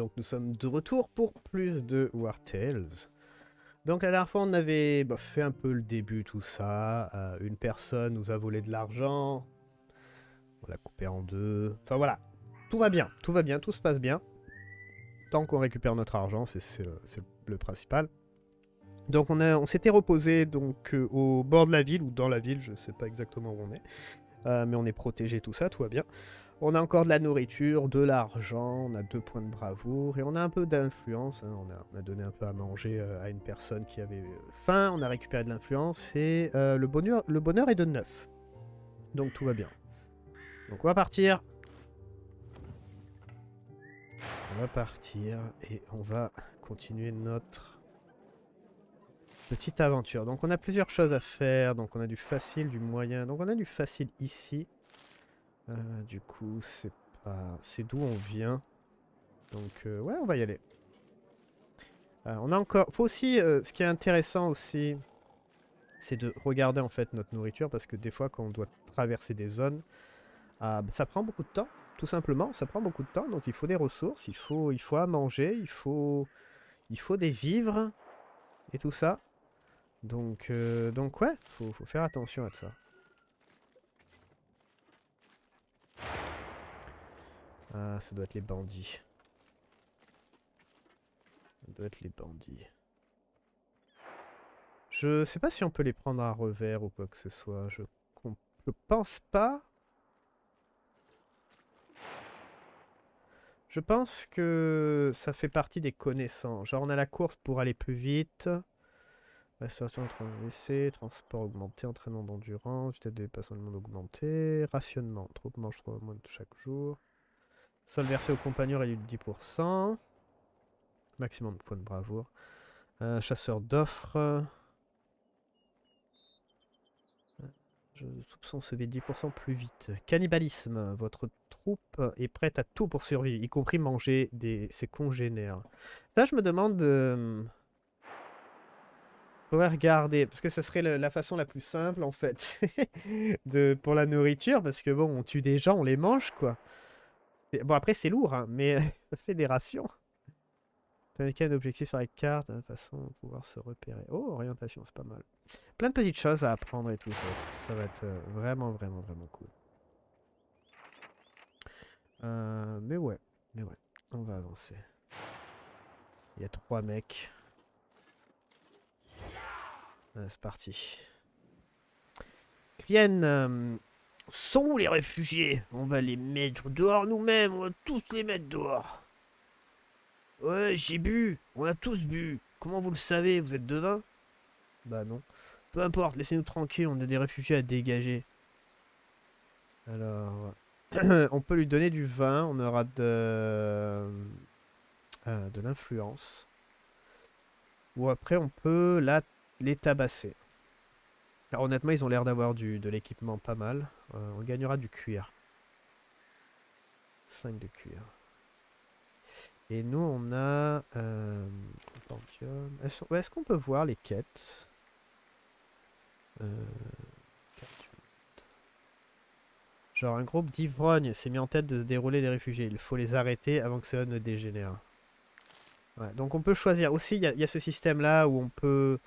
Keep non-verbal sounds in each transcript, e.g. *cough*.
Donc nous sommes de retour pour plus de War Tales. Donc la dernière fois on avait bah, fait un peu le début, tout ça. Euh, une personne nous a volé de l'argent. On l'a coupé en deux. Enfin voilà, tout va bien, tout va bien, tout se passe bien. Tant qu'on récupère notre argent, c'est le, principal. Donc on, on s'était reposé donc euh, au bord de la ville, ou dans la ville, je ne sais pas exactement où on est. Euh, mais on est protégé, tout ça, tout va bien. On a encore de la nourriture, de l'argent, on a deux points de bravoure et on a un peu d'influence. Hein. On, a, donné un peu à manger euh, à une personne qui avait faim, on a récupéré de l'influence et euh, le, bonheur, est de 9. Donc tout va bien. Donc on va partir. On va partir et on va continuer notre petite aventure. Donc on a plusieurs choses à faire. Donc on a du facile, du moyen. Donc on a du facile ici. Euh, du coup, c'est pas... C'est d'où on vient. Donc, euh, ouais, on va y aller. Euh, on a encore... Faut aussi... ce qui est intéressant aussi, c'est de regarder en fait notre nourriture. Parce que des fois, quand on doit traverser des zones, ça prend beaucoup de temps. Tout simplement, ça prend beaucoup de temps. Donc, il faut des ressources. Il faut, il faut à manger. Il faut, il faut des vivres. Et tout ça. Donc, donc ouais, faut, faut faire attention à ça. Ah, ça doit être les bandits. Ça doit être les bandits. Je sais pas si on peut les prendre à revers ou quoi que ce soit. Je, je pense pas. Je pense que ça fait partie des connaissances. Genre on a la course pour aller plus vite. Restauration essai, transport augmenté, entraînement d'endurance, vitesse de dépassement du monde augmenté, rationnement, troupe mange 3 mois chaque jour. Sol versé aux compagnons réduit de 10%. Maximum de points de bravoure. Euh, chasseur d'offres. Je soupçonne se 10% plus vite. Cannibalisme. Votre troupe est prête à tout pour survivre, y compris manger des, ses congénères. Là, je me demande... Euh, faudrait regarder, parce que ce serait la façon la plus simple, en fait, *laughs* pour la nourriture, parce que bon, on tue des gens, on les mange, quoi. Bon, après, c'est lourd, hein, mais *laughs* fédération. Avec un objectif sur la carte, de façon de pouvoir se repérer. Oh, orientation, c'est pas mal. Plein de petites choses à apprendre et tout. Ça va être, ça va être euh, vraiment, vraiment, vraiment cool. Euh, mais ouais, mais ouais, on va avancer. Il y a trois mecs. c'est parti. Euh, sont les réfugiés On va les mettre dehors nous-mêmes, on va tous les mettre dehors. Ouais, j'ai bu, on a tous bu. Comment vous le savez Vous êtes devin? Bah non. Peu importe, laissez-nous tranquilles, on a des réfugiés à dégager. Alors, *clears throat* on peut lui donner du vin, on aura de, euh, de l'influence. Ou après, on peut la... les tabasser honnêtement, ils ont l'air d'avoir de l'équipement pas mal. Euh, on gagnera du cuir. 5 de cuir. Et nous, on a... Euh, Est-ce qu'on peut voir les quêtes? Euh, Genre, un groupe d'ivrognes s'est mis en tête de dérouler des réfugiés. Il faut les arrêter avant que cela ne dégénère. donc on peut choisir. Aussi, il y, a ce système-là où on peut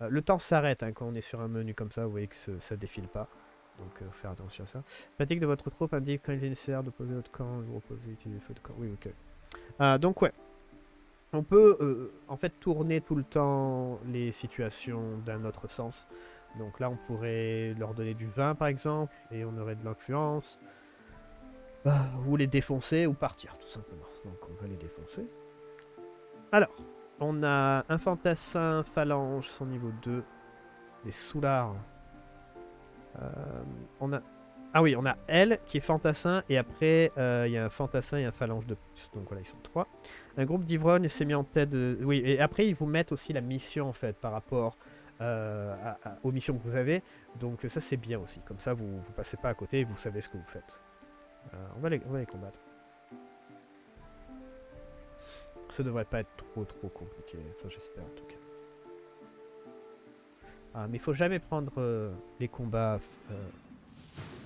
le temps s'arrête hein, quand on est sur un menu comme ça, vous voyez que ça défile pas. Donc euh, faire attention à ça. Fatigue de votre troupe indique quand il est nécessaire de poser votre camp, vous reposez, utiliser le de camp. Oui, ok. Euh, donc ouais. On peut en fait tourner tout le temps les situations d'un autre sens. Donc là on pourrait leur donner du vin par exemple, et on aurait de l'influence. ou les défoncer ou partir tout simplement. Donc on va les défoncer. Alors, on a un fantassin phalange, son niveau 2. Des soulards. Euh, on a... Ah oui, on a elle qui est fantassin et après euh, il y a un fantassin et un phalange de plus. Donc voilà, ils sont trois. Un groupe d'ivrognes s'est mis en tête de... Oui, et après ils vous mettent aussi la mission en fait par rapport euh, aux missions que vous avez. Donc ça c'est bien aussi. Comme ça vous, vous passez pas à côté et vous savez ce que vous faites. on, va les, on va les combattre. Ça devrait pas être trop trop compliqué. Enfin, j'espère en tout cas. Ah, mais il faut jamais prendre euh, les combats euh,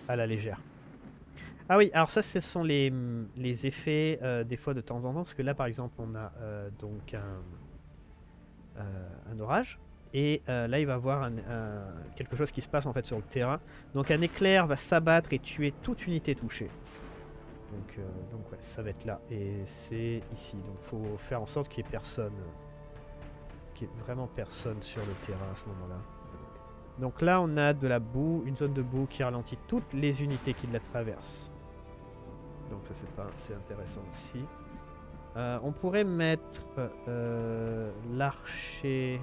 à la légère. Ah oui, alors ça, ce sont les, les effets euh, des fois de temps en temps. Parce que là, par exemple, on a donc un, un orage. Et là, il va y avoir quelque chose qui se passe en fait sur le terrain. Donc un éclair va s'abattre et tuer toute unité touchée. Donc, donc ouais, ça va être là. Et c'est ici. Donc faut faire en sorte qu'il n'y ait personne. Vraiment personne sur le terrain à ce moment-là. Donc là, on a de la boue, une zone de boue qui ralentit toutes les unités qui la traversent. Donc ça, c'est pas, c'est intéressant aussi. Euh, on pourrait mettre euh, l'archer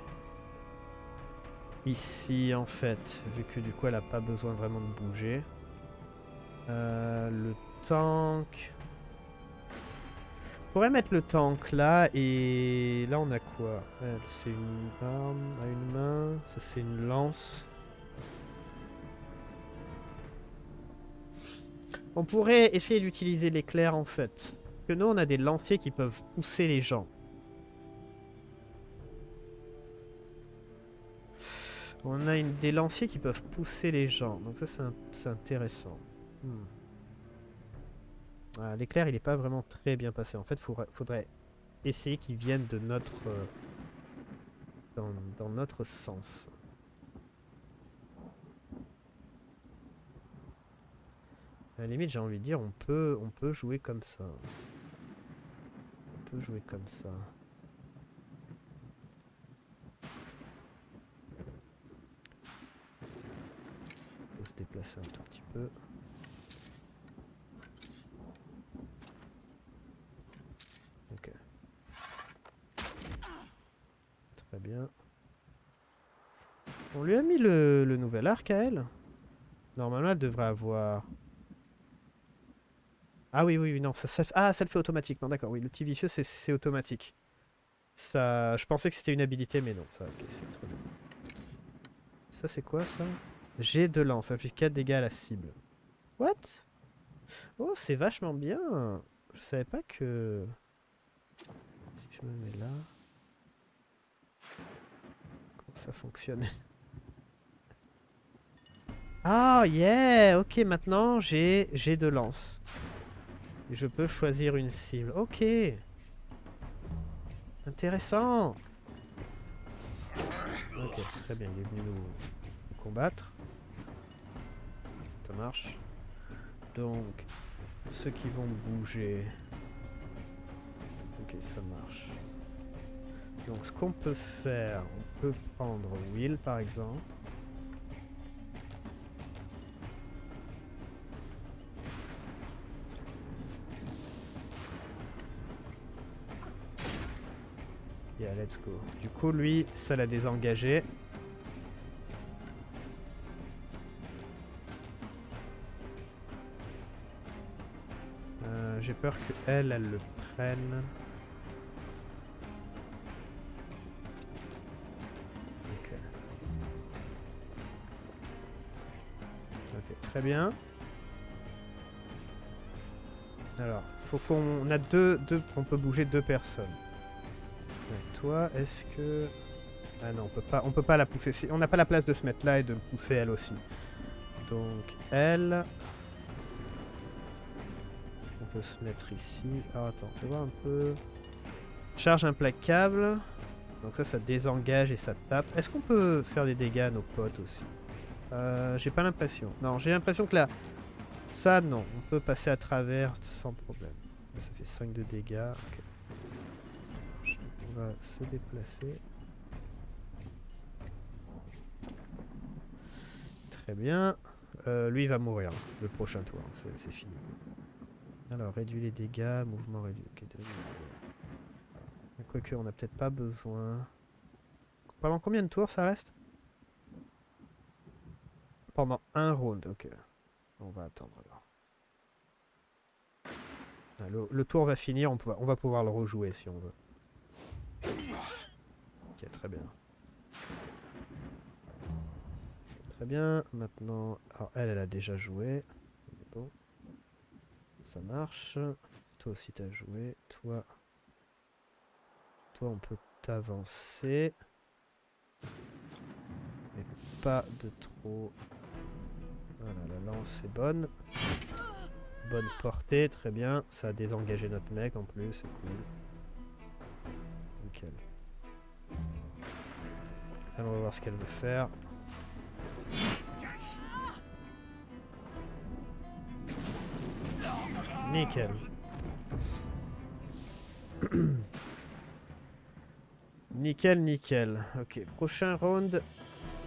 ici, en fait, vu que du coup, elle a pas besoin vraiment de bouger. Euh, le tank... On pourrait mettre le tank là, et là, on a quoi? Elle, C'est une arme à une main, ça c'est une lance. On pourrait essayer d'utiliser l'éclair en fait. Parce que nous on a des lanciers qui peuvent pousser les gens. On a des lanciers qui peuvent pousser les gens. Donc ça c'est intéressant. Hmm. Ah, l'éclair il est pas vraiment très bien passé. En fait faudrait, faudrait essayer qu'il vienne de notre... euh, dans, notre sens. À la limite, j'ai envie de dire, on peut, on peut jouer comme ça. On peut jouer comme ça. Se déplacer un tout petit peu. Ok. Très bien. On lui a mis le, nouvel arc à elle Normalement, elle devrait avoir... Ah oui, oui, oui, non, ça, ah, ça le fait automatiquement, d'accord, oui, le petit vicieux, c'est- automatique. Ça, je pensais que c'était une habilité, mais non, ça, ok, c'est trop bien. Ça, c'est quoi, ça? Jet de lance, ça fait 4 dégâts à la cible. What? Oh, c'est vachement bien Je savais pas que... Si je me mets là... Ça fonctionne *laughs* Ah, yeah Ok, maintenant, j'ai de lance. Et je peux choisir une cible. Ok. Intéressant. Ok, très bien. Il est venu nous combattre. Ça marche. Donc, ceux qui vont bouger. Ok, ça marche. Donc, ce qu'on peut faire, on peut prendre Will par exemple. Yeah, let's go. Du coup, lui, ça l'a désengagé. Euh, J'ai peur que elle, elle le prenne. Très bien. Alors, faut qu'on on a deux, deux, on peut bouger deux personnes. Toi, est-ce que... Ah non, on peut pas, on peut pas la pousser. Si- On n'a pas la place de se mettre là et de le pousser elle aussi. Donc, elle... On peut se mettre ici. Alors attends, fais voir un peu... Charge implacable. Donc ça, ça désengage et ça tape. Est-ce qu'on peut faire des dégâts à nos potes aussi? Euh, J'ai pas l'impression. Non, j'ai l'impression que là... Ça, non. On peut passer à travers sans problème. Ça fait 5 de dégâts. on va se déplacer. Très bien. Euh, lui, il va mourir le prochain tour. C'est fini. Alors, réduit les dégâts, mouvement réduit. Quoique, on n'a peut-être pas besoin. Pendant combien de tours ça reste? Pendant un round, ok. On va attendre alors. Ah, Le, tour va finir, on, va pouvoir le rejouer si on veut. Ok, très bien. Très bien, maintenant... Alors elle, elle a déjà joué. Ça marche. Toi aussi t'as joué. Toi... Toi on peut t'avancer. Mais pas de trop... Voilà, la lance est bonne. Bonne portée, très bien. Ça a désengagé notre mec en plus, c'est cool. Nickel. Va voir ce qu'elle veut faire. Nickel. *coughs* nickel, nickel. Ok, prochain round,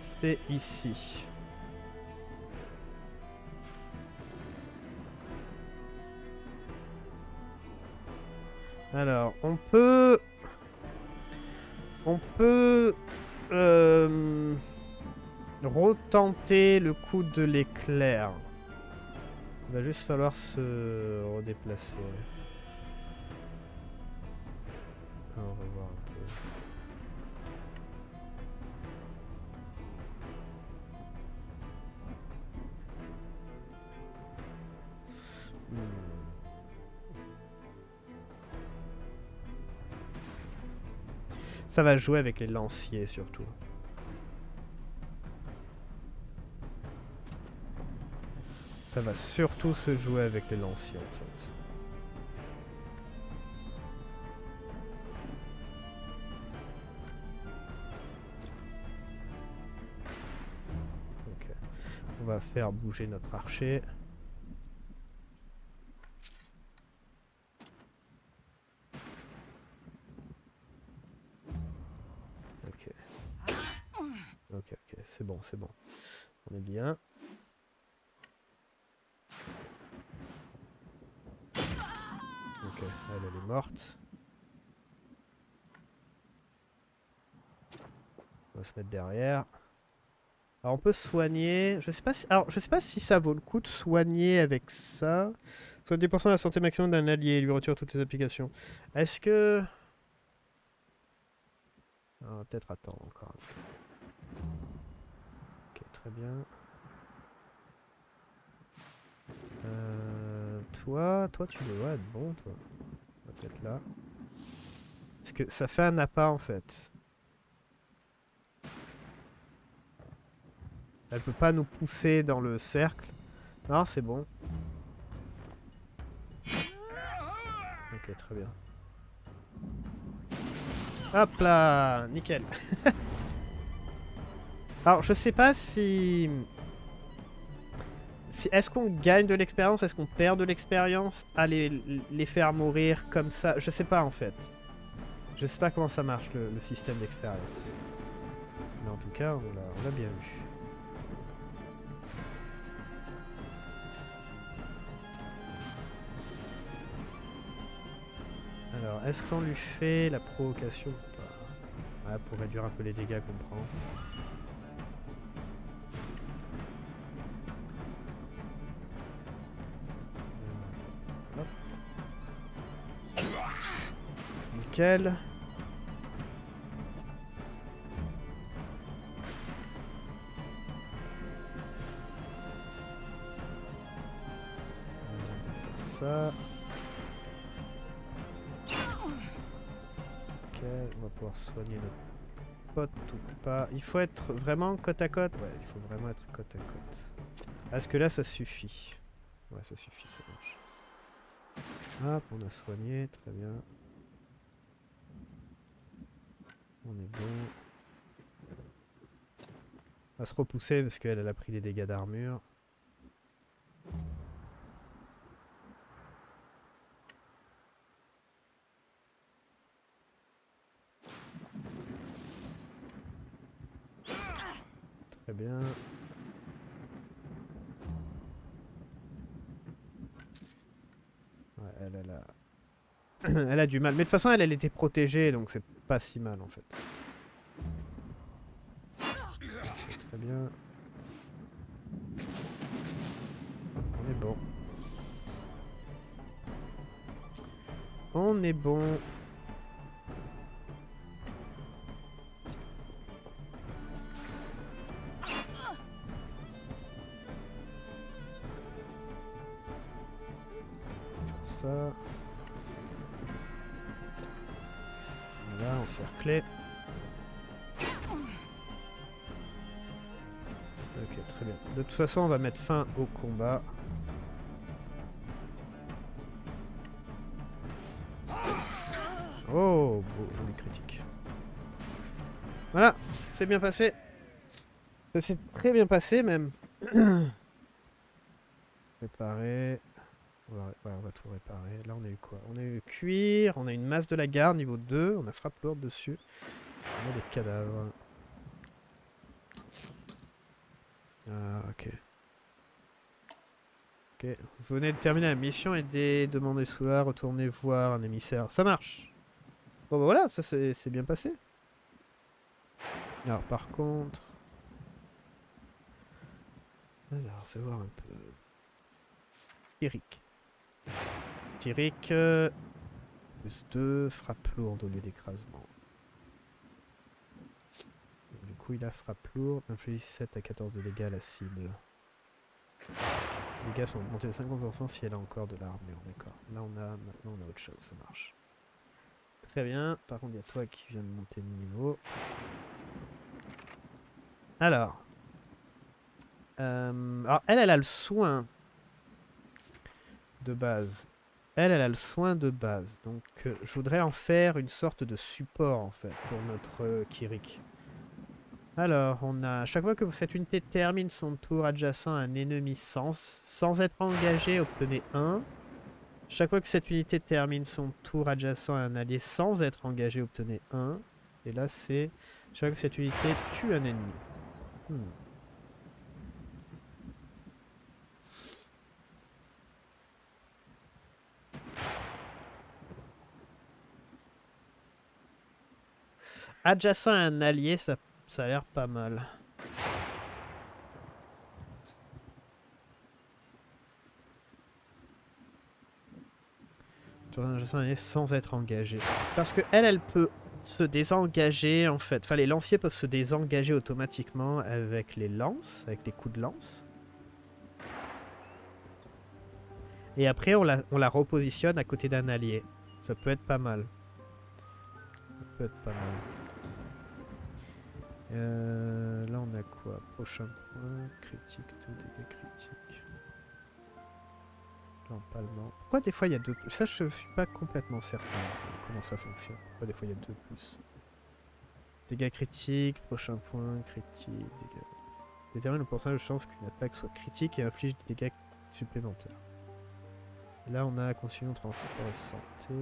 c'est ici. Alors, on peut... On peut... Euh, retenter le coup de l'éclair. Il va juste falloir se redéplacer. Ah, on va voir Ça va jouer avec les lanciers surtout. Ça va surtout se jouer avec les lanciers en fait. On va faire bouger notre archer. Ok. Ok, ok, c'est bon, c'est bon. On est bien. Ok, elle, elle est morte. On va se mettre derrière. Alors on peut soigner. Je sais pas si. Alors je sais pas si ça vaut le coup de soigner avec ça. 70% de la santé maximum d'un allié, il lui retire toutes les applications. Est-ce que. Ah, On va peut-être attendre encore. Ok, très bien. Euh, toi, toi tu dois être bon, toi. On va peut-être là. Parce que ça fait un appât en fait. Elle peut pas nous pousser dans le cercle. Non, c'est bon. Ok, très bien. Hop là Nickel *laughs* Alors, je sais pas si... si Est-ce qu'on gagne de l'expérience Est-ce qu'on perd de l'expérience à les, faire mourir comme ça Je sais pas, en fait. Je sais pas comment ça marche, le, système d'expérience. Mais en tout cas, on l'a bien eu. Est-ce qu'on lui fait la provocation ou pas pour réduire un peu les dégâts qu'on prend. Nickel. On va faire ça. Soigner notre pote ou pas. Il faut être vraiment côte à côte Ouais, il faut vraiment être côte à côte. Est-ce que là, ça suffit Ouais, ça suffit, ça marche. Hop, on a soigné, très bien. On est bon. On va se repousser parce qu'elle elle a pris des dégâts d'armure. Très bien. Elle, a... *clears throat* elle a du mal. Mais de toute façon, elle, elle était protégée, donc c'est pas si mal en fait. Très bien. On est bon. On est bon. Ok, très bien. De toute façon, on va mettre fin au combat. Oh, joli critique. Voilà, c'est bien passé. Ça s'est très bien passé même. *coughs* Préparer. On va, tout réparer. Là, on a eu quoi? On a eu cuir, on a une masse de la garde niveau 2, on a frappe lourde dessus. On a des cadavres. Ah, ok. Ok, vous venez de terminer la mission, aidez, demandez sous là, retournez voir un émissaire. Ça marche Bon bah voilà, ça c'est bien passé. Alors par contre... Alors, fais voir un peu... Eric. Euh, plus 2, frappe lourde au lieu d'écrasement. Du coup, il a frappe lourde, inflige 7 à 14 de dégâts à la cible. Les dégâts sont augmentés de 50% si elle a encore de l'armure, d'accord. Là, on a maintenant on a autre chose, ça marche. Très bien, par contre, il y a toi qui viens de monter de niveau. Alors. Euh, alors, elle, elle a le soin de base. Elle, elle a le soin de base. Donc, euh, je voudrais en faire une sorte de support, en fait, pour notre euh, Kirik. Alors, on a... Chaque fois que cette unité termine son tour adjacent à un ennemi sans, être engagé, obtenez 1. Chaque fois que cette unité termine son tour adjacent à un allié sans être engagé, obtenez 1. Et là, c'est... Chaque fois que cette unité tue un ennemi. Hmm. Adjacent à un allié, ça, ça a l'air pas mal. Adjacent allié sans être engagé. Parce que elle, elle peut se désengager en fait. Enfin, les lanciers peuvent se désengager automatiquement avec les lances, avec les coups de lance. Et après, on la, on la repositionne à côté d'un allié. Ça peut être pas mal. Ça peut être pas mal. Euh, là, on a quoi? Prochain point, critique, tout dégâts critiques. L'empalement. Pourquoi des fois il y a deux plus? Ça, je suis pas complètement certain comment ça fonctionne. Pourquoi des fois il y a deux plus? Dégâts critiques, prochain point, critique, dégâts. Détermine le pourcentage de chance qu'une attaque soit critique et inflige des dégâts supplémentaires. là, on a consigne transport et santé.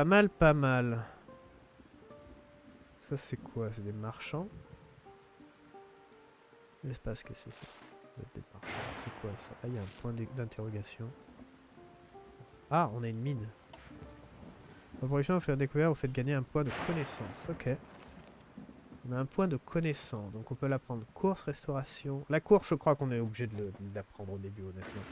Pas mal, pas mal. Ça, c'est quoi? C'est des marchands? Je sais pas ce que c'est ça. C'est quoi ça? Ah, il y a un point d'interrogation. Ah, on a une mine. Opération vous faire découvrir, vous faites gagner un point de connaissance. Ok. On a un point de connaissance, donc on peut l'apprendre. Course, restauration. La course, je crois qu'on est obligé de l'apprendre au début, honnêtement.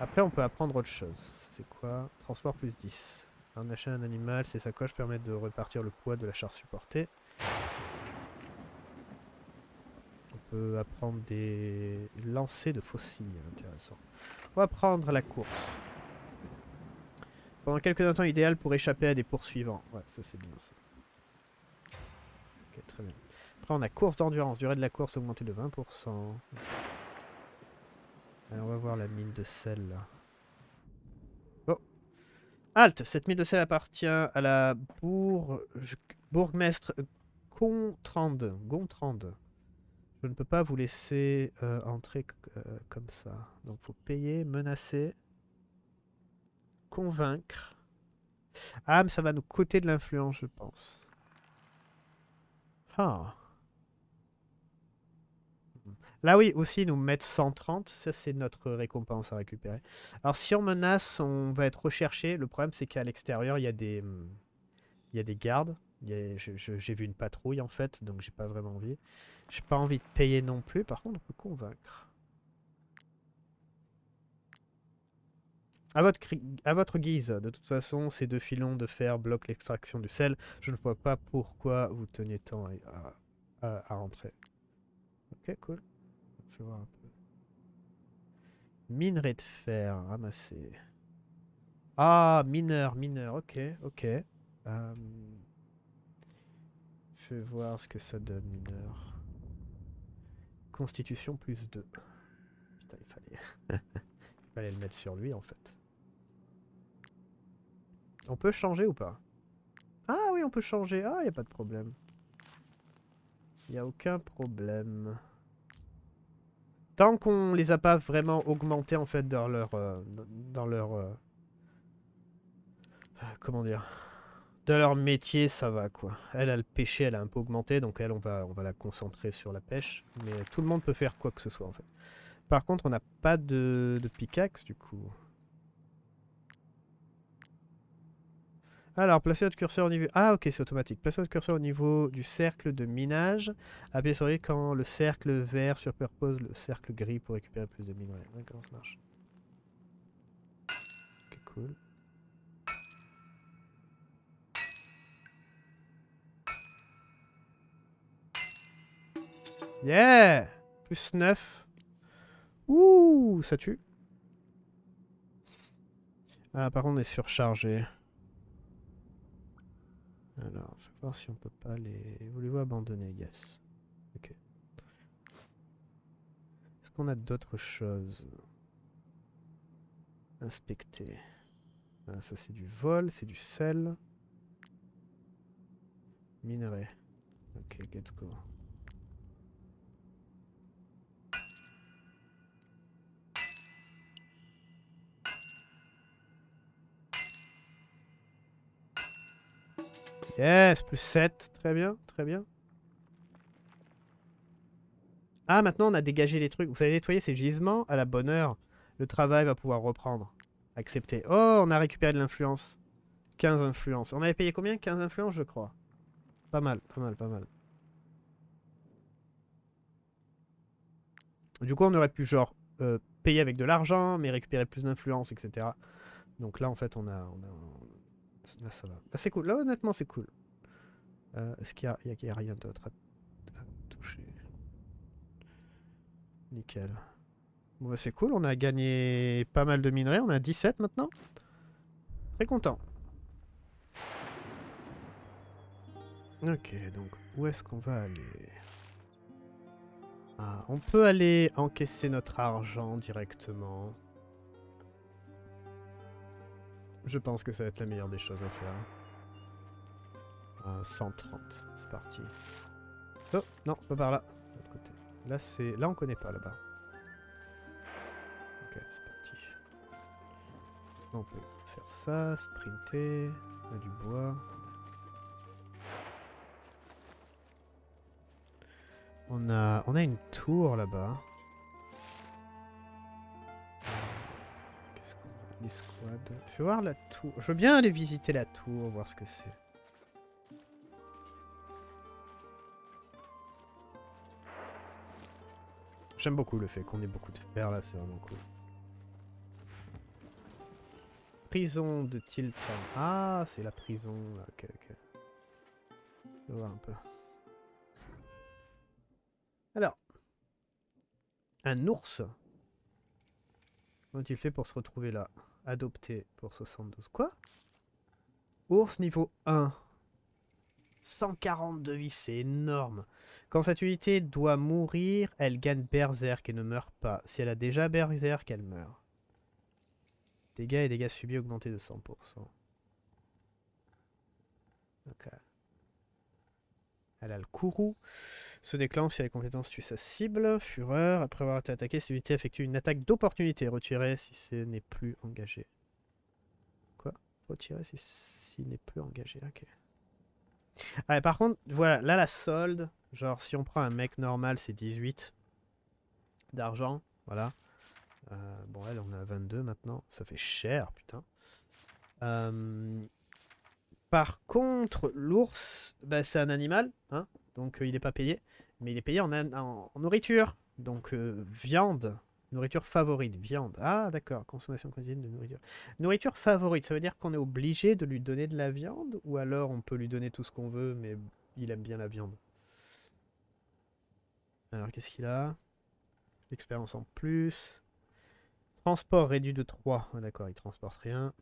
Après, on peut apprendre autre chose. C'est quoi? Transport plus 10. Un achat un animal, ces sacoches permettent de repartir le poids de la charge supportée. On peut apprendre des lancers de fossiles, intéressant. On va prendre la course. Pendant quelques instants idéal pour échapper à des poursuivants. Ouais, ça c'est bien ça. Ok, très bien. Après on a course d'endurance, durée de la course augmentée de 20%. Allez, on va voir la mine de sel là. Halte Cette mine de sel appartient à la bourg... bourgmestre Gontrand. Gontrand. Je ne peux pas vous laisser euh, entrer euh, comme ça. Donc faut payer, menacer, convaincre. Ah, mais ça va nous coûter de l'influence, je pense. Ah. Là oui, aussi nous mettre 130, ça c'est notre récompense à récupérer. Alors si on menace, on va être recherché. Le problème c'est qu'à l'extérieur, il y, a des, il y a des gardes. J'ai vu une patrouille en fait, donc j'ai pas vraiment envie. J'ai pas envie de payer non plus, par contre on peut convaincre. À votre, à votre guise, de toute façon, ces deux filons de fer bloquent l'extraction du sel. Je ne vois pas pourquoi vous teniez tant à, à rentrer. Ok, cool voir un peu. Minerai de fer, ramasser. Ah, mineur, mineur, ok, ok. Euh, Je vais voir ce que ça donne, mineur. Constitution plus 2. Putain, il fallait... *laughs* il fallait le mettre sur lui, en fait. On peut changer ou pas? Ah oui, on peut changer. Ah, il a pas de problème. Il a aucun problème. Tant qu'on les a pas vraiment augmentés, en fait, dans leur... euh, dans leur... euh, comment dire de leur métier ça va quoi. Elle a le pêché elle a un peu augmenté donc elle on va on va la concentrer sur la pêche. Mais tout le monde peut faire quoi que ce soit en fait. Par contre on n'a pas de, de pickaxe du coup alors placez votre curseur au niveau ah ok c'est automatique placez votre curseur au niveau du cercle de minage appuyez sur lui quand le cercle vert superpose le cercle gris pour récupérer plus de minerais d'accord ça marche? Ok cool Yeah Plus 9. Ouh, ça tue. Ah, par contre, on est surchargé. Alors, je vais voir si on peut pas les... Voulez-vous abandonner Yes. Ok. Est-ce qu'on a d'autres choses Inspecter? Ah, ça, c'est du vol, c'est du sel. Minerai. Ok, let's go. Yes, plus 7. Très bien, très bien. Ah, maintenant on a dégagé les trucs. Vous savez nettoyer ces gisements à la bonne heure. Le travail va pouvoir reprendre. Accepter. Oh, on a récupéré de l'influence. 15 influences. On avait payé combien? 15 influences, je crois. Pas mal, pas mal, pas mal. Du coup, on aurait pu, genre, euh, payer avec de l'argent, mais récupérer plus d'influence, etc. Donc là, en fait. On a... Là, ça va. Là, c'est cool. Là, honnêtement, c'est cool. Euh, Est-ce qu'il y a rien d'autre à, à toucher? Nickel. Bon, bah, c'est cool. On a gagné pas mal de minerais. On a 17 maintenant. Très content. Ok, donc où est-ce qu'on va aller? Ah, on peut aller encaisser notre argent directement. Je pense que ça va être la meilleure des choses à faire. Ah, 130, c'est parti. Oh, non, c'est pas par là. l'autre côté. Là, c'est... Là, on connaît pas, là-bas. Ok, c'est parti. On peut faire ça, sprinter. On a du bois. On a, on a une tour là-bas. Je veux bien aller visiter la tour, voir ce que c'est. J'aime beaucoup le fait qu'on ait beaucoup de fer là, c'est vraiment cool. Prison de Tiltran. Ah, c'est la prison. Ok, ok. Voir un peu. Alors. Un ours. Comment il fait pour se retrouver là? Adopté pour 72. Quoi Ours niveau 1. 140 de vie, c'est énorme. Quand cette unité doit mourir, elle gagne Berserk et ne meurt pas. Si elle a déjà Berserk, elle meurt. Dégâts et dégâts subis augmentés de 100%. Ok. Elle a le courroux. Se déclenche si les compétences tue sa cible. Fureur. Après avoir été attaqué, cette unité effectue une attaque d'opportunité. Retirée si ce n'est plus engagé. Quoi? Retirer si s'il n'est plus engagé. Ok. Ah, par contre, voilà, là la solde, genre si on prend un mec normal, c'est 18 d'argent, voilà. Euh, bon, elle, on à 22 maintenant, ça fait cher, putain. Euh, par contre, l'ours, bah, c'est un animal, hein, donc euh, il n'est pas payé, mais il est payé en, nourriture, donc euh, viande, nourriture favorite, viande. Ah, d'accord, consommation quotidienne de nourriture. Nourriture favorite, ça veut dire qu'on est obligé de lui donner de la viande ou alors on peut lui donner tout ce qu'on veut mais il aime bien la viande? Alors qu'est-ce qu'il a? Expérience en plus. Transport réduit de 3. Ah, d'accord, il transporte rien.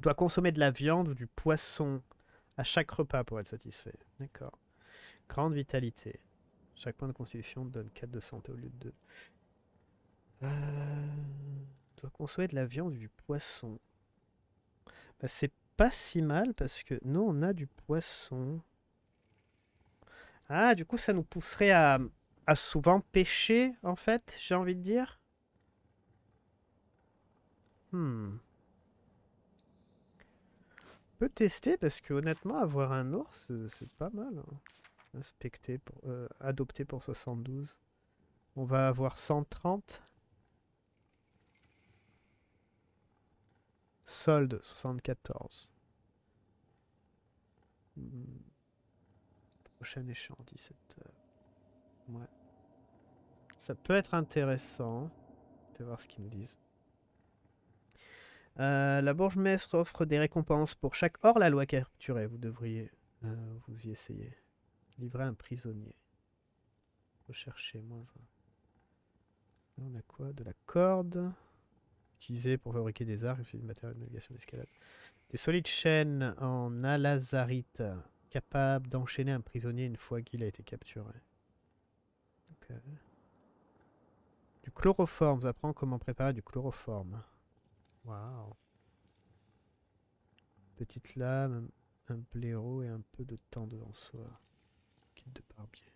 Doit consommer de la viande ou du poisson à chaque repas pour être satisfait. D'accord. Grande vitalité. Chaque point de constitution donne 4 de santé au lieu de 2. Euh... Doit consommer de la viande ou du poisson. Bah, c'est pas si mal parce que nous on a du poisson. Ah, du coup ça nous pousserait à, à souvent pêcher en fait, j'ai envie de dire. Hmm. On peut tester parce que honnêtement avoir un ours c'est pas mal. Hein. Pour, euh, adopter pour 72. On va avoir 130. Solde 74. Hmm. Prochain échange 17 Ouais. Ça peut être intéressant. On va voir ce qu'ils nous disent. Euh, la bourgmestre offre des récompenses pour chaque hors-la-loi capturé. Vous devriez euh, vous y essayer. Livrer un prisonnier. Rechercher, moins 20. Là, on a quoi? De la corde. Utilisée pour fabriquer des arcs, c'est du matériel de navigation d'escalade. Des solides chaînes en alazarite, capables d'enchaîner un prisonnier une fois qu'il a été capturé. Du chloroforme, vous apprend comment préparer du chloroforme. Waouh. Petite lame, un blaireau et un peu de temps devant soi. Kit de barbier.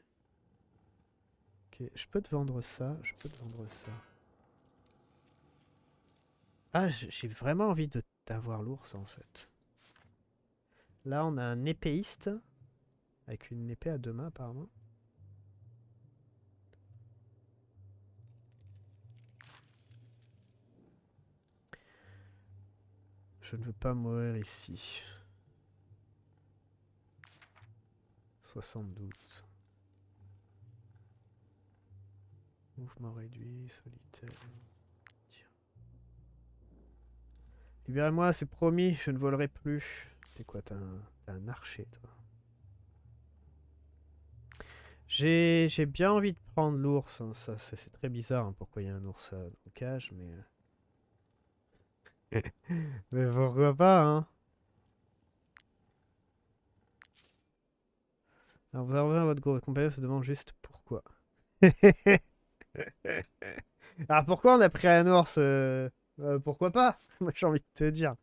Ok, je peux te vendre ça, je peux te vendre ça. Ah, j'ai vraiment envie de t'avoir l'ours en fait. Là, on a un épéiste avec une épée à deux mains apparemment. Je ne veux pas mourir ici. 72. Mouvement réduit, solitaire. Libérez-moi, c'est promis, je ne volerai plus. T'es quoi, t'es un, archer, toi? J'ai bien envie de prendre l'ours, hein, ça c'est très bizarre hein, pourquoi il y a un ours dans cage, mais... Euh, *laughs* Mais pourquoi pas, hein Alors vous avez votre gros compagnon se demande juste pourquoi. *laughs* Alors pourquoi on a pris un ours euh, euh, Pourquoi pas? *laughs* Moi j'ai envie de te dire.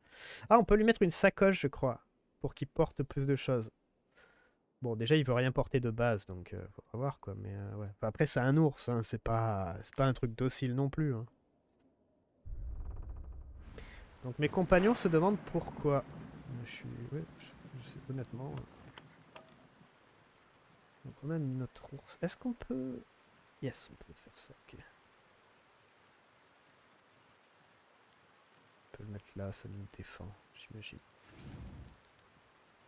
Ah on peut lui mettre une sacoche je crois. Pour qu'il porte plus de choses. Bon déjà il veut rien porter de base donc euh, faudra voir quoi. Mais ouais. après c'est un ours, hein, c'est pas, pas un truc docile non plus. Hein. Donc mes compagnons se demandent pourquoi. Je suis... Sais honnêtement... Euh. Donc on a notre ours. Est-ce qu'on peut... Yes, on peut faire ça, ok. On peut le mettre là, ça nous défend, j'imagine.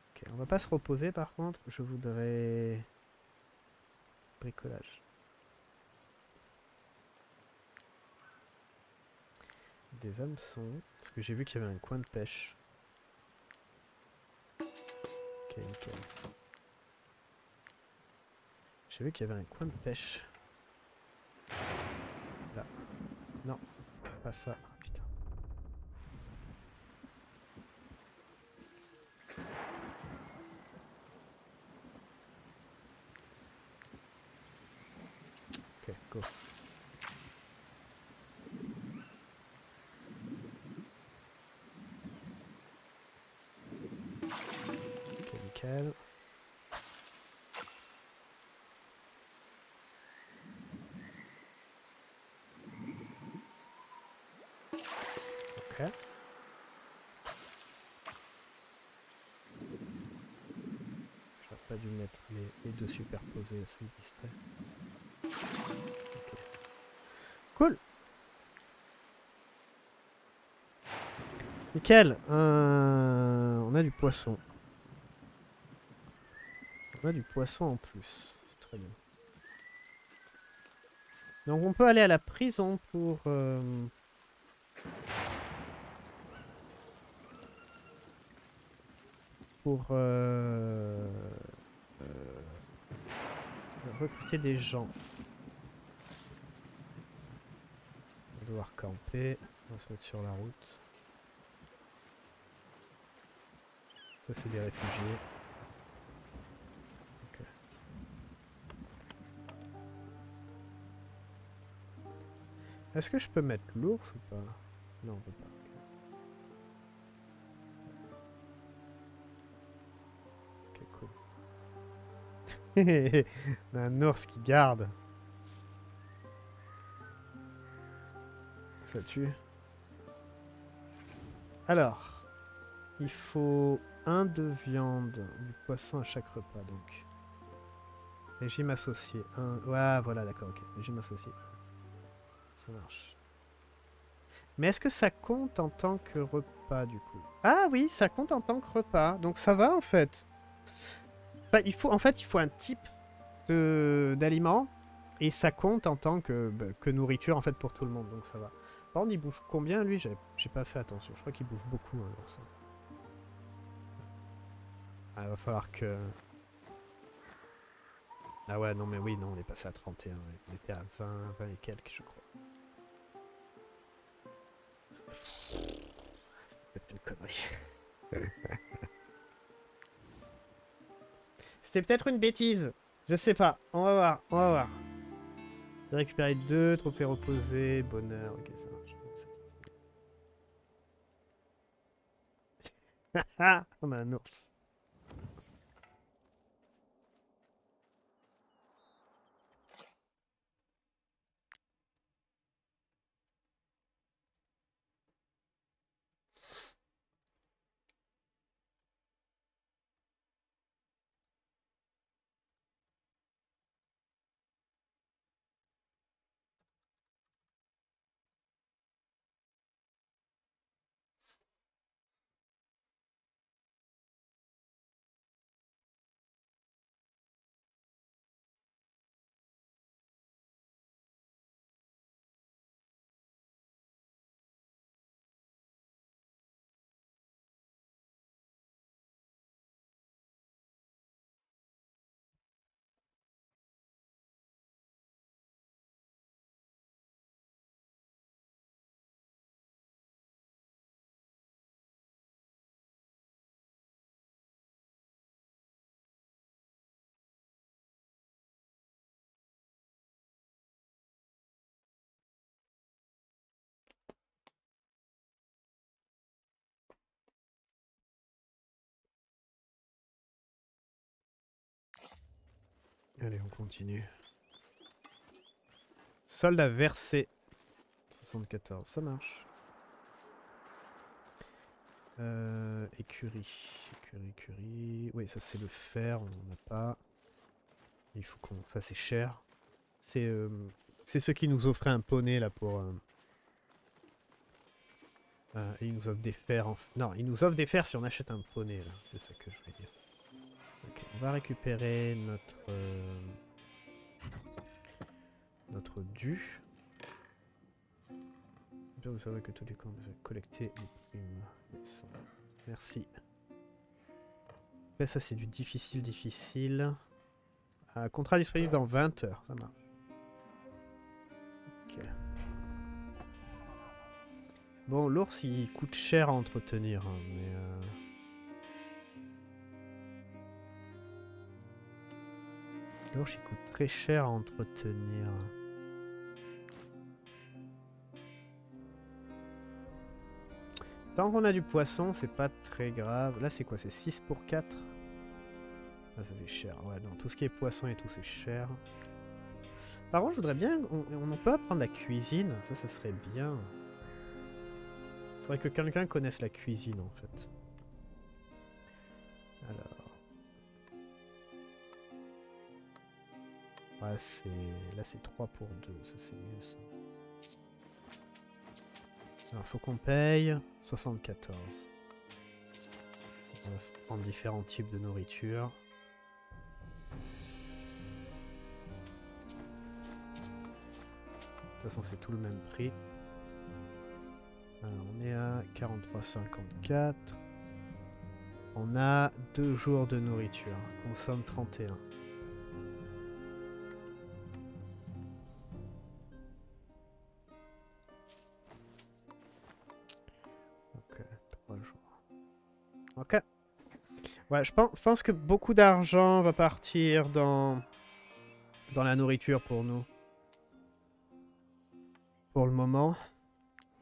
Ok, on va pas se reposer par contre, je voudrais... Bricolage. Des hameçons. Parce que j'ai vu qu'il y avait un coin de pêche. Ok, nickel. J'ai vu qu'il y avait un coin de pêche. Là. Non, pas ça. Putain. Ok, go. nickel. Ok. Dû mettre les, deux superposés, ça me distrait. Okay. Cool Nickel euh, On a du poisson. On a du poisson en plus. C'est très bien. Donc on peut aller à la prison pour... Euh, pour euh, recruter des gens. On va devoir camper. On va se mettre sur la route. Ça, c'est des réfugiés. Est-ce que je peux mettre l'ours ou pas? Non, on peut pas. *laughs* un ours qui garde. Ça tue. Alors, il faut un de viande, du poisson à chaque repas, donc. Régime associé. Un... Voilà, d'accord, ok. Régime associé. Ça marche. Mais est-ce que ça compte en tant que repas, du coup? Ah oui, ça compte en tant que repas. Donc ça va, en fait. Il faut, en fait, il faut un type d'aliment. Et ça compte en tant que, bah, que nourriture, en fait, pour tout le monde. Donc ça va. Par contre, il bouffe combien, lui? J'ai pas fait attention. Je crois qu'il bouffe beaucoup, hein, l'ours. Ah, il va falloir que... Ah ouais, non mais oui, non, on est passé à 31. On était à 20, 20 et quelques, je crois. C'était peut-être une connerie. *laughs* Peut-être une bêtise. Je sais pas. On va voir, on va voir. Récupérer deux, trophées reposés, bonheur. Ok, ça marche. *laughs* on a un ours. Allez, on continue. Solde à verser. 74, ça marche. Euh, écurie. Écurie, écurie. Oui, ça c'est le fer, on n'en a pas. Il faut qu'on... Ça c'est cher. C'est euh, ceux qui nous offraient un poney là pour... Euh... Euh, ils nous offrent des fers en... Non, ils nous offrent des fers si on achète un poney là. C'est ça que je voulais dire. On va récupérer notre... euh, notre dû. Bien, vous savez que tous les camps les primes. Yes. Merci. Ça c'est du difficile difficile. Ah, contrat disponible dans 20 heures, ça marche. Ok. Bon, l'ours il coûte cher à entretenir, hein, mais... euh, Il coûte très cher à entretenir. Tant qu'on a du poisson, c'est pas très grave. Là, c'est quoi? C'est 6 pour 4 Ah, ça fait cher. Ouais, non, tout ce qui est poisson et tout, c'est cher. Par contre, je voudrais bien... On, on peut apprendre la cuisine. Ça, ça serait bien. Faudrait que quelqu'un connaisse la cuisine, en fait. Alors... Là, c'est 3 pour 2. Ça, c'est mieux, ça. Faut qu'on paye 74. On va prendre différents types de nourriture. De toute façon, c'est tout le même prix. On est à 43,54. On a deux jours de nourriture. Consomme 31. Ouais, je pense, pense que beaucoup d'argent va partir dans... dans la nourriture pour nous. Pour le moment.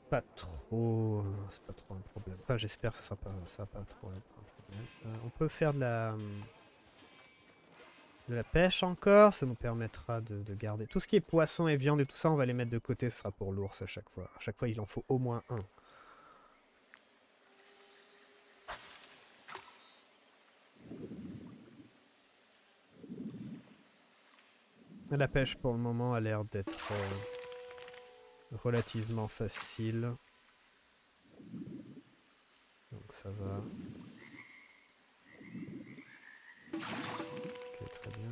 Pas trop... C'est pas trop un problème. Enfin, j'espère que ça va pas trop être un problème. Euh, on peut faire de la... De la pêche encore, ça nous permettra de, de, garder... Tout ce qui est poisson et viande et tout ça, on va les mettre de côté, ce sera pour l'ours à chaque fois. À chaque fois, il en faut au moins un. La pêche pour le moment a l'air d'être euh, relativement facile. Donc ça va. Ok, très bien.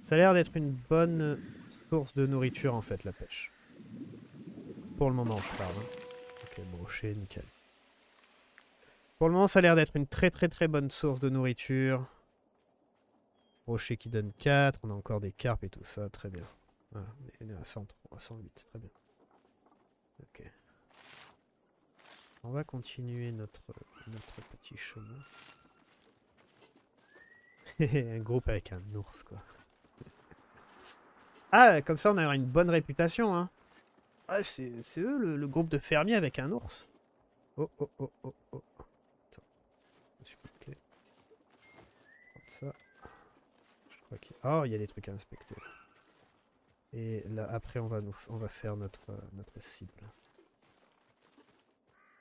Ça a l'air d'être une bonne source de nourriture en fait, la pêche. Pour le moment, je parle. Hein. Ok, broché, nickel. Pour le moment, ça a l'air d'être une très très très bonne source de nourriture. Rocher qui donne 4, on a encore des carpes et tout ça, très bien. On est à 103, 108, très bien. Ok. On va continuer notre, notre petit chemin. *laughs* un groupe avec un ours, quoi. *laughs* Ah, comme ça on aura une bonne réputation, hein. Ah, c'est eux, le, le, groupe de fermiers avec un ours. Oh, oh, oh, oh, oh. Attends. Je me suis bloqué. Prendre ça. Oh, il y a des trucs à inspecter. Et là, après, on va, nous, on va faire notre, euh, notre cible.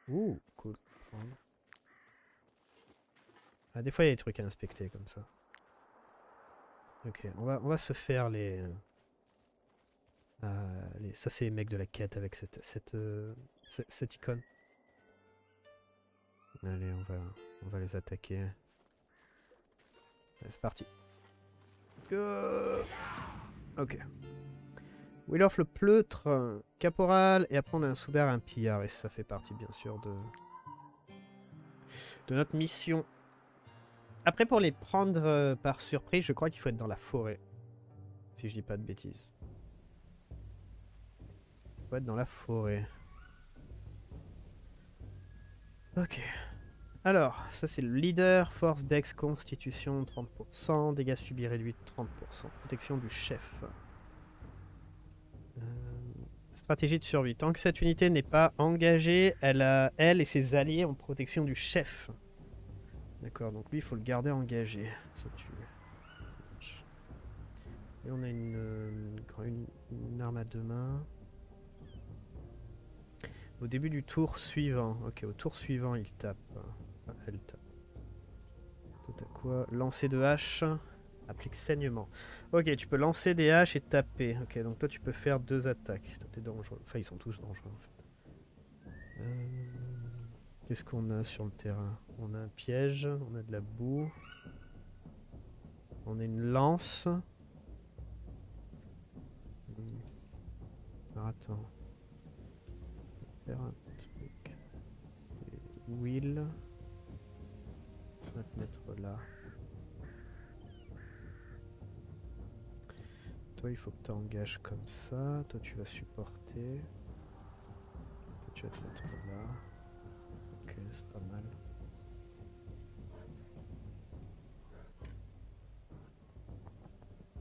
Ouh, cool. Ah, des fois, il y a des trucs à inspecter comme ça. Ok, on va, on va se faire les... Euh, les ça, c'est les mecs de la quête avec cette, cette, euh, cette, icône. Allez, on va, on va les attaquer. C'est parti. Ok. Willoff le pleutre, caporal, et apprendre un soudard un pillard. Et ça fait partie bien sûr de, de notre mission. Après pour les prendre euh, par surprise, je crois qu'il faut être dans la forêt. Si je dis pas de bêtises. Il faut être dans la forêt. Ok. Alors, ça c'est le leader, force, dex, constitution 30%, dégâts subis réduits 30%, protection du chef. Euh, stratégie de survie. Tant que cette unité n'est pas engagée, elle, et ses alliés ont protection du chef. D'accord, donc lui il faut le garder engagé. Ça tue. Et on a une, une, une arme à deux mains. Au début du tour suivant. Ok, au tour suivant il tape. Elle Tout à quoi Lancer de hache. Applique saignement. Ok, tu peux lancer des haches et taper. Ok, donc toi tu peux faire deux attaques. T'es dangereux. Enfin, ils sont tous dangereux en fait. Euh, qu'est-ce qu'on a sur le terrain? On a un piège, on a de la boue. On a une lance. Alors attends. Faire un truc. Will te mettre là. Toi, il faut que tu engages comme ça. Toi, tu vas supporter. Toi, tu vas te mettre là. Ok, c'est pas mal.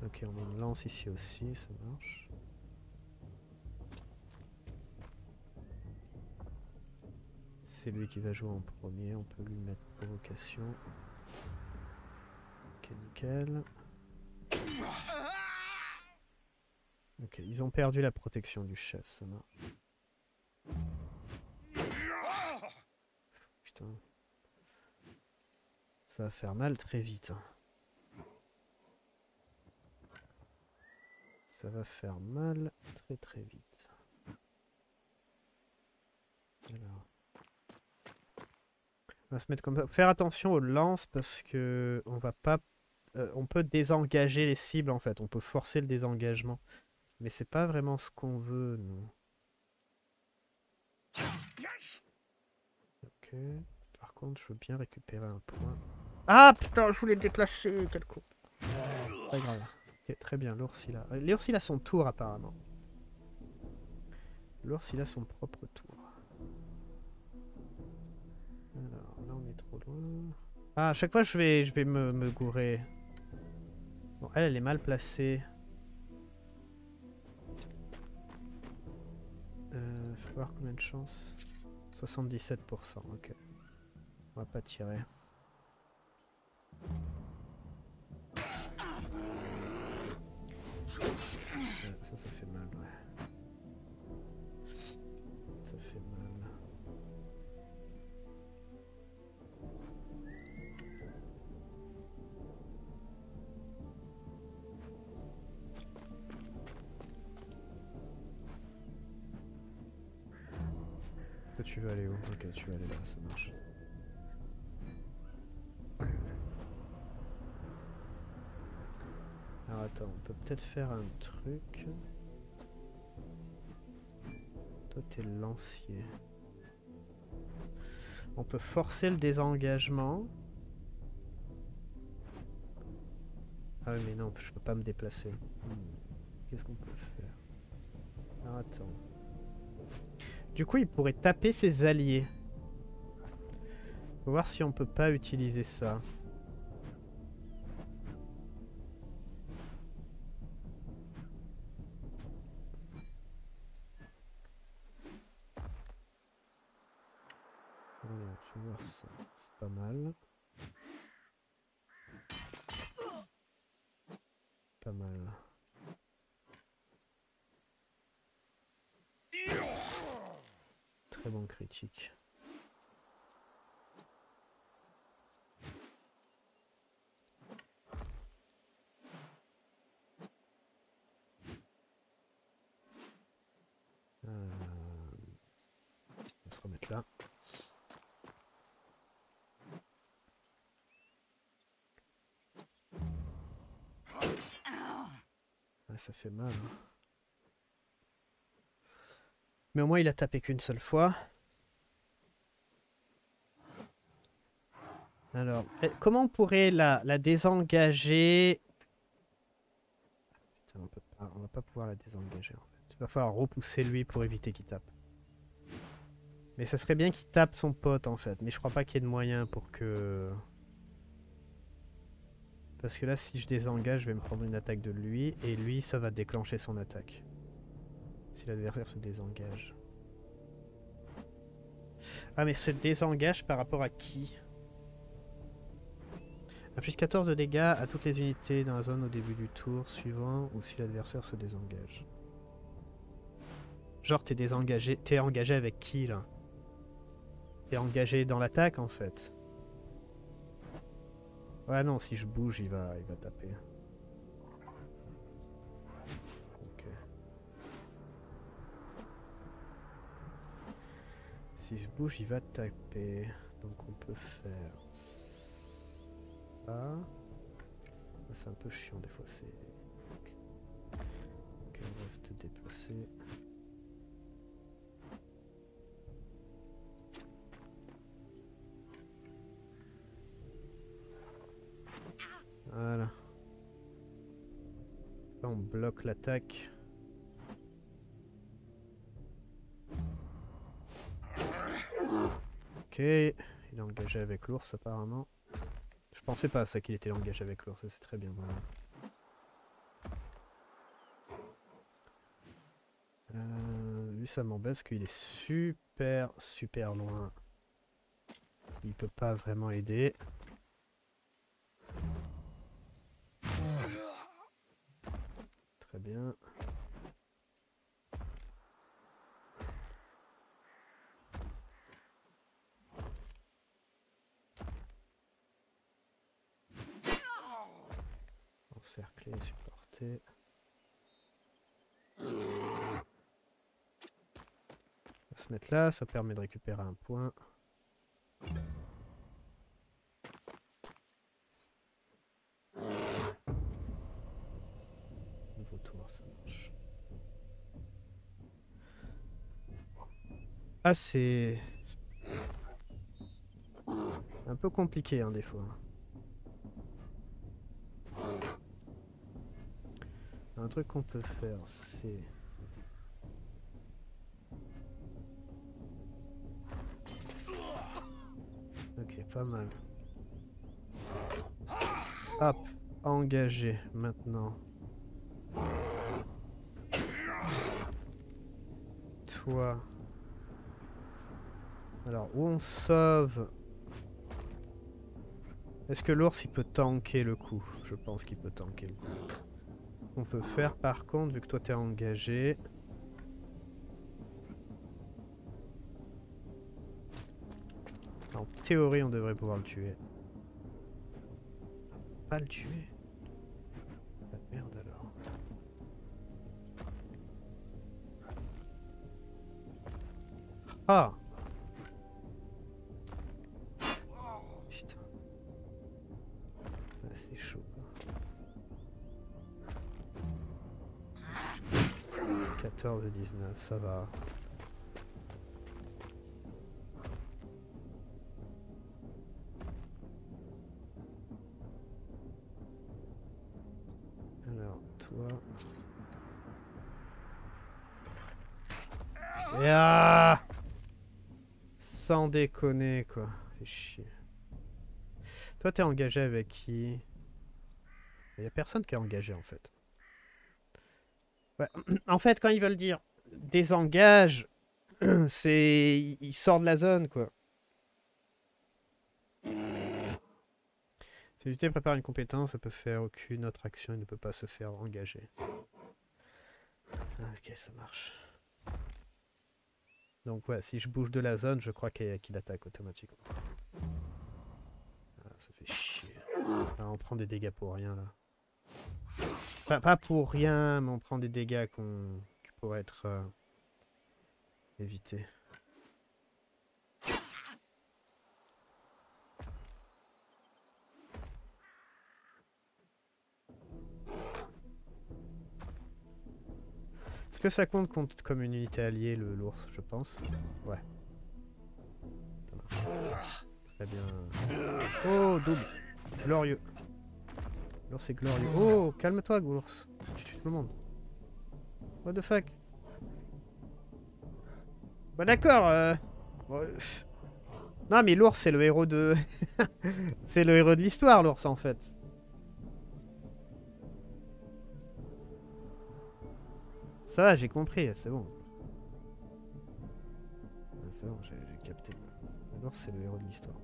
Ok, on a une lance ici aussi, ça marche. C'est lui qui va jouer en premier, on peut lui mettre provocation. Ok, nickel. Ok, ils ont perdu la protection du chef, ça marche. Putain. Ça va faire mal très vite. Hein. Ça va faire mal très très vite. Alors va se mettre comme ça. Faire attention aux lances parce que on va pas. Euh, on peut désengager les cibles en fait. On peut forcer le désengagement. Mais c'est pas vraiment ce qu'on veut, nous. Ok. Par contre, je veux bien récupérer un point. Ah putain, je voulais déplacer. Quel coup. Pas grave. Très bien, l'ours il a. L'ours il a son tour apparemment. L'ours il a son propre tour. Ah, à chaque fois, je vais, je vais me, me gourer. Bon, elle, elle est mal placée. Euh, faut voir combien de chances. 77%, ok. On va pas tirer. Tu veux aller là, ça marche. Alors attends, on peut peut-être faire un truc. Toi, t'es lancier. On peut forcer le désengagement. Ah oui, mais non, je peux pas me déplacer. Qu'est-ce qu'on peut faire? Alors attends. Du coup, il pourrait taper ses alliés. Voir si on peut pas utiliser ça. Voir ça. C'est pas mal. Pas mal. Très bon critique. Ça fait mal. hein. Mais au moins il a tapé qu'une seule fois. Alors, eh, comment on pourrait la, désengager? Putain, on, peut pas, va pas pouvoir la désengager en fait. Il va falloir repousser lui pour éviter qu'il tape. Mais ça serait bien qu'il tape son pote en fait. Mais je crois pas qu'il y ait de moyen pour que... Parce que là, si je désengage, je vais me prendre une attaque de lui. Et lui, ça va déclencher son attaque. Si l'adversaire se désengage. Ah, mais se désengage par rapport à qui? Inflige 14 de dégâts à toutes les unités dans la zone au début du tour suivant ou si l'adversaire se désengage. Genre, t'es désengagé. T'es engagé avec qui là? T'es engagé dans l'attaque en fait. Ouais, non, si je bouge, il va, il va taper. Ok. Si je bouge, il va taper. Donc on peut faire ça. Ça, C'est un peu chiant des fois. C'est. Ok, on va se déplacer. On bloque l'attaque. Ok, il est engagé avec l'ours apparemment. Je pensais pas à ça qu'il était engagé avec l'ours, c'est très bien. voilà. Euh, lui ça m'embête qu'il est super super loin. Il peut pas vraiment aider. Très bien. Encercler, supporter. On va se mettre ça permet de récupérer un point. Nouveau tour, ça marche. Ah, c'est... Un peu compliqué, hein, des fois. Un truc qu'on peut faire, c'est... pas mal. Hop, engagé maintenant. Toi. Alors, où on sauve? Est-ce que l'ours il peut tanker le coup? Je pense qu'il peut tanker le coup. On peut faire par contre, vu que toi t'es engagé. En théorie, on devrait pouvoir le tuer. Pas le tuer. De merde alors. Ah Putain. Ah, c'est chaud. quoi. 14 et 19, ça va. Sans déconner, quoi. Chier. Toi, t'es engagé avec qui? Il y a personne qui est engagé, en fait. En fait, quand ils veulent dire désengage, *clears throat* c'est... Ils sortent de la zone, quoi. Si l'unité prépare une compétence, ça peut faire aucune autre action, il ne peut pas se faire engager. Ok, ça marche. Donc ouais, si je bouge de la zone, je crois qu'il attaque automatiquement. Ah, ça fait chier. On prend des dégâts pour rien là. Enfin, pas pour rien, mais on prend des dégâts qu'on qui pourraient être euh, évités. Que ça compte comme une unité alliée, le l'ours, je pense Ouais. Très bien. Oh, double. Glorieux. L'ours est glorieux. Oh, calme-toi, l'ours. Tu tues tout le monde. What the fuck? Bah d'accord. euh. Non, mais l'ours, c'est le héros de... *laughs* c'est le héros de l'histoire, l'ours, en fait. Ça va, j'ai compris, c'est bon. Ah, C'est bon, j'ai capté. L'ours, c'est le héros de l'histoire.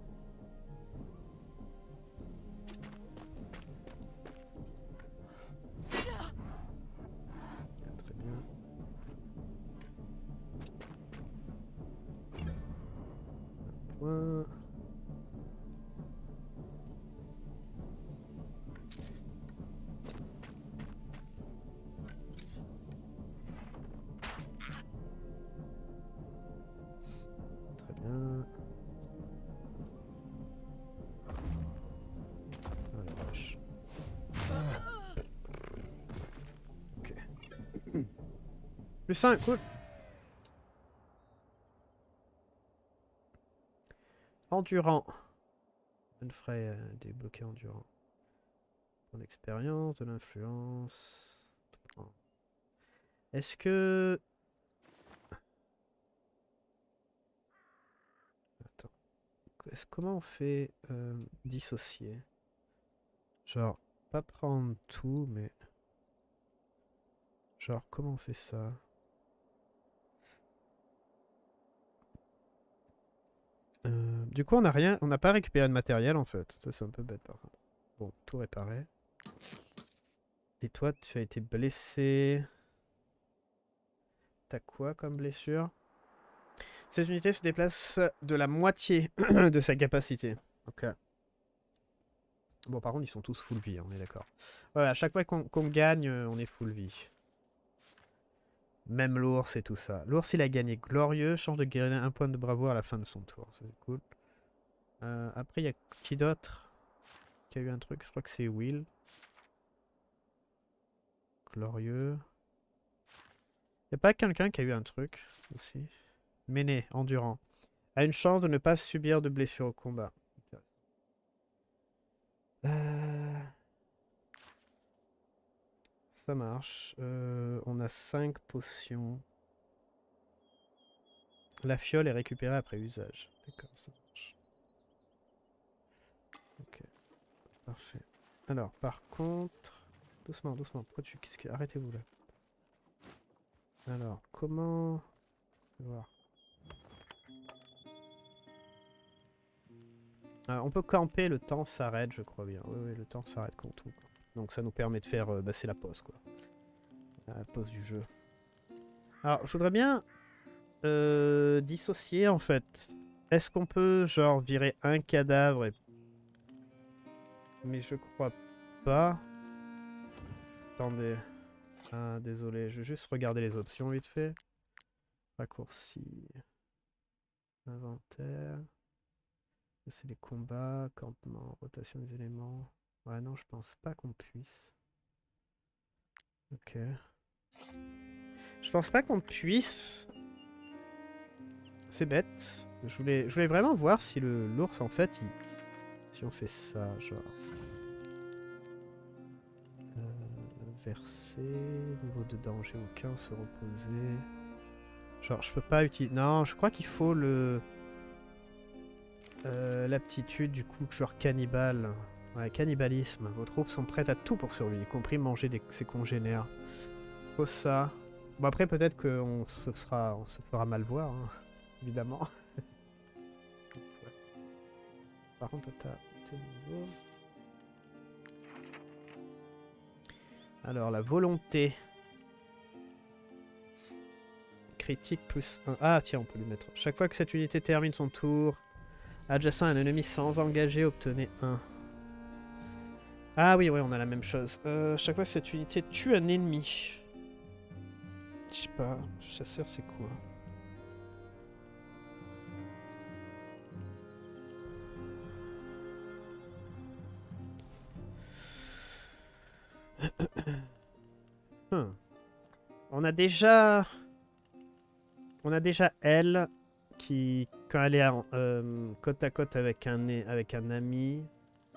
500, quoi. 1100. Endurant. Bonfray, euh, débloqué endurant. Ton expérience, de l'influence. Est-ce que... Attends. Comment on fait euh, dissocier? Genre, pas prendre tout, mais... Genre, comment on fait ça? Du coup, on n'a rien, on n'a pas récupéré de matériel en fait. Ça, c'est un peu bête par contre. Bon, tout réparé. Et toi, tu as été blessé. T'as quoi comme blessure? Cette unité se déplace de la moitié *clears throat* de sa capacité. Ok. Bon, par contre, ils sont tous full vie, on est d'accord. Ouais, à chaque fois qu'on gagne, euh, on est full vie. Même l'ours et tout ça. L'ours, il a gagné glorieux, change de guerrier un point de bravoure à la fin de son tour. C'est cool. Euh, après, il y a qui d'autre qui a eu un truc? Je crois que c'est Will. Glorieux. Y a pas quelqu'un qui a eu un truc aussi? Méné, endurant. A une chance de ne pas subir de blessures au combat. Euh, Ça marche. Euh, on a 5 potions. La fiole est récupérée après usage. D'accord, ça marche. Parfait. Alors, par contre... Doucement, doucement. Pourquoi tu... Qu'est-ce que... Arrêtez-vous là. Alors, comment... on peut camper, le temps s'arrête, je crois bien. Oui, oui, le temps s'arrête quand tout. Donc ça nous permet de faire... Euh, bah, c'est la pause, quoi. La pause du jeu. Alors, je voudrais bien euh, dissocier, en fait. Est-ce qu'on peut, genre, virer un cadavre et... Mais je crois pas. Attendez. Ah, désolé, je vais juste regarder les options vite fait. Raccourci. Inventaire. C'est les combats, campement, rotation des éléments. Ouais, non, je pense pas qu'on puisse. Ok. Je pense pas qu'on puisse. C'est bête. Je voulais, vraiment voir si l'ours, en fait, si on fait ça, genre... niveau de danger aucun, se reposer. Genre, je peux pas utiliser... Non, je crois qu'il faut le... Euh, L'aptitude, du coup, genre cannibale. Ouais, cannibalisme. Vos troupes sont prêtes à tout pour survivre, y compris manger des, ses congénères. Faut ça. Bon, après, peut-être qu'on se, se fera mal voir, hein, *laughs* évidemment. *laughs* Par contre, t'as. Alors, la volonté. Critique plus 1. Ah, tiens, on peut lui mettre. Chaque fois que cette unité termine son tour, adjacent à un ennemi sans engager, obtenez 1. Ah oui, oui, on a la même chose. Euh, chaque fois que cette unité tue un ennemi. Je sais pas, chasseur c'est quoi? On a déjà... On a déjà elle qui, quand elle est euh, côte à côte avec un, avec un ami,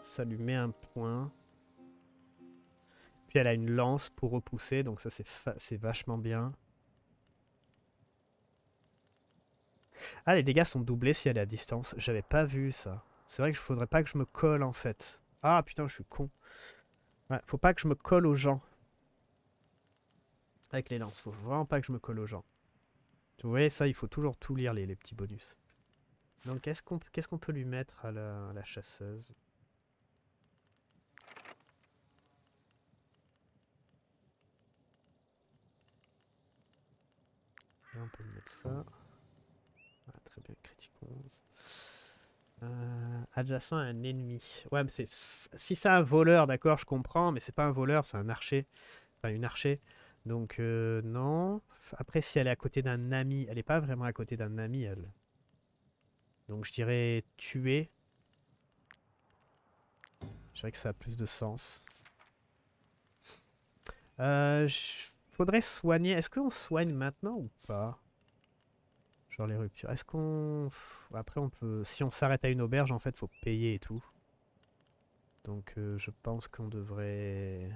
ça lui met un point. Puis elle a une lance pour repousser, donc ça c'est vachement bien. Ah, les dégâts sont doublés si elle est à distance. J'avais pas vu ça. C'est vrai je faudrait pas que je me colle en fait. Ah putain, je suis con. Ouais, faut pas que je me colle aux gens. Avec les lances, faut vraiment pas que je me colle aux gens. Vous voyez, ça, il faut toujours tout lire, les, petits bonus. Donc, qu'est-ce qu'on qu'est-ce qu'on peut lui mettre à la, chasseuse? On peut lui mettre ça. Ah, très bien, critique 11. Euh, adjacent à un ennemi. Ouais, mais c'est si c'est un voleur, d'accord, je comprends, mais c'est pas un voleur, c'est un archer. Enfin, une archer. Donc, euh, non. Après, si elle est à côté d'un ami, elle n'est pas vraiment à côté d'un ami, elle. Donc, je dirais tuer. Je dirais que ça a plus de sens. Euh, faudrait soigner. Est-ce qu'on soigne maintenant ou pas? Genre les ruptures. Est-ce qu'on... Après, on peut... Si on s'arrête à une auberge, en fait, faut payer et tout. Donc, euh, je pense qu'on devrait...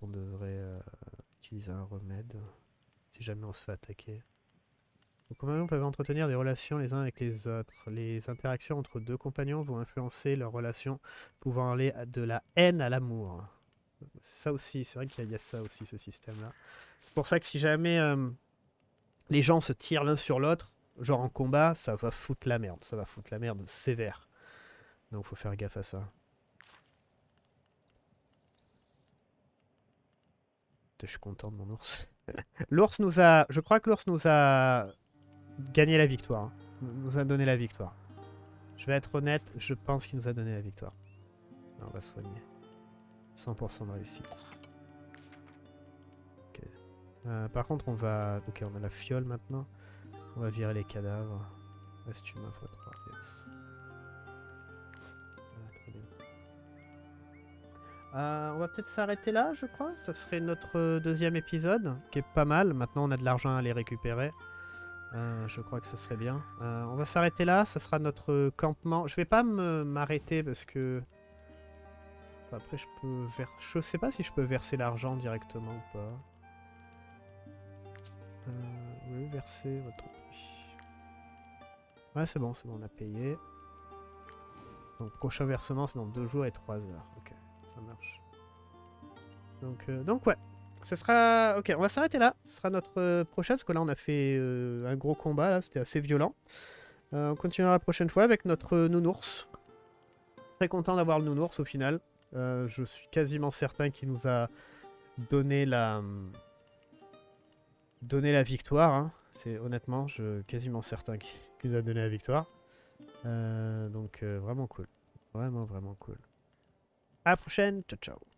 Qu'on devrait euh, utiliser un remède. Si jamais on se fait attaquer. Les compagnons peuvent entretenir des relations les uns avec les autres? Les interactions entre deux compagnons vont influencer leurs relations, pouvant aller de la haine à l'amour. Ça aussi, c'est vrai qu'il y, a ça aussi, ce système-là. C'est pour ça que si jamais... Euh, les gens se tirent l'un sur l'autre, genre en combat, ça va foutre la merde. Ça va foutre la merde sévère. Donc faut faire gaffe à ça. Je suis content de mon ours. *laughs* l'ours nous a... Je crois que l'ours nous a gagné la victoire. Hein. Nous a donné la victoire. Je vais être honnête, je pense qu'il nous a donné la victoire. on va soigner. 100% de réussite. Euh, par contre, on va... Ok, on a la fiole maintenant. On va virer les cadavres. Humain x3, euh, on va peut-être s'arrêter là, je crois. Ça serait notre deuxième épisode, qui est pas mal. Maintenant, on a de l'argent à les récupérer. Euh, je crois que ça serait bien. on va s'arrêter là. Ça sera notre campement. Je vais pas m'arrêter parce que... Après, je peux... Vers... Je sais pas si je peux verser l'argent directement ou pas. Euh, oui, verser votre. Ouais, c'est bon, c'est bon, on a payé. Donc prochain versement c'est dans deux jours et trois heures. Ok, ça marche. Donc, euh, donc ouais. Ça sera... Ok, on va s'arrêter là. Ce sera notre euh, prochain, parce que là on a fait euh, un gros combat, là, c'était assez violent. On continuera la prochaine fois avec notre nounours. Très content d'avoir le nounours au final. Je suis quasiment certain qu'il nous a donné la... donné la victoire. hein. C'est honnêtement, je suis quasiment certain qu'il nous a donné la victoire. Donc vraiment cool. Vraiment, vraiment cool. À la prochaine. Ciao, ciao.